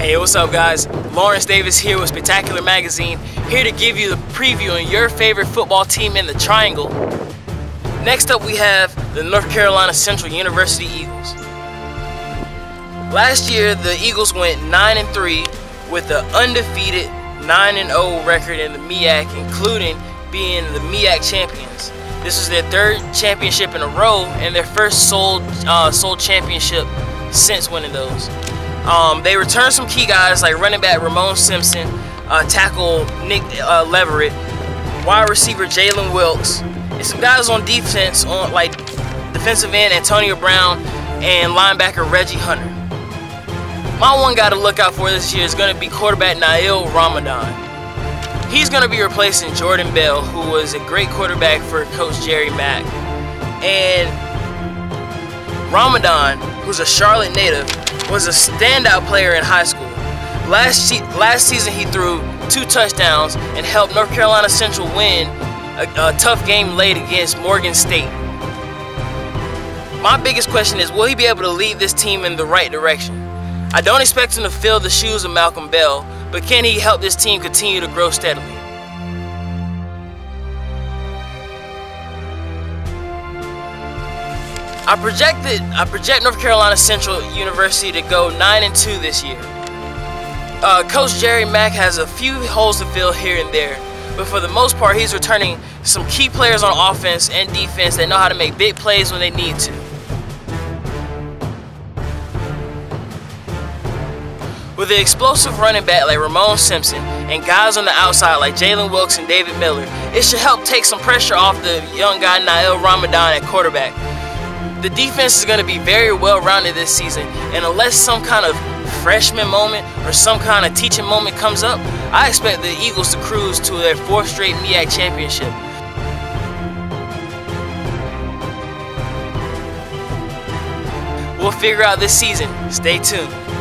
Hey, what's up guys? Lawrence Davis here with Spectacular Magazine, here to give you the preview on your favorite football team in the Triangle. Next up we have the North Carolina Central University Eagles. Last year, the Eagles went 9 and 3 with an undefeated 9 and 0 record in the MEAC, including being the MEAC champions. This was their third championship in a row and their first sole, uh, sole championship since winning those. Um, they returned some key guys like running back Ramone Simpson, uh, tackle Nick uh, Leverett, wide receiver Jalen Wilkes, and some guys on defense on like defensive end Antonio Brown and linebacker Reggie Hunter. My one guy to look out for this year is going to be quarterback Nail Ramadan. He's going to be replacing Jordan Bell, who was a great quarterback for Coach Jerry Mack. And Ramadan, who's a Charlotte native, was a standout player in high school. Last, last season, he threw two touchdowns and helped North Carolina Central win a, a tough game late against Morgan State. My biggest question is, will he be able to lead this team in the right direction? I don't expect him to fill the shoes of Malcolm Bell, but can he help this team continue to grow steadily? I projected I project North Carolina Central University to go 9 and 2 this year. Uh, Coach Jerry Mack has a few holes to fill here and there, but for the most part he's returning some key players on offense and defense that know how to make big plays when they need to. With an explosive running back like Ramone Simpson and guys on the outside like Jalen Wilkes and David Miller, it should help take some pressure off the young guy Nail Ramadan at quarterback. The defense is going to be very well rounded this season, and unless some kind of freshman moment or some kind of teaching moment comes up, I expect the Eagles to cruise to their fourth straight MEAC championship. We'll figure out this season. Stay tuned.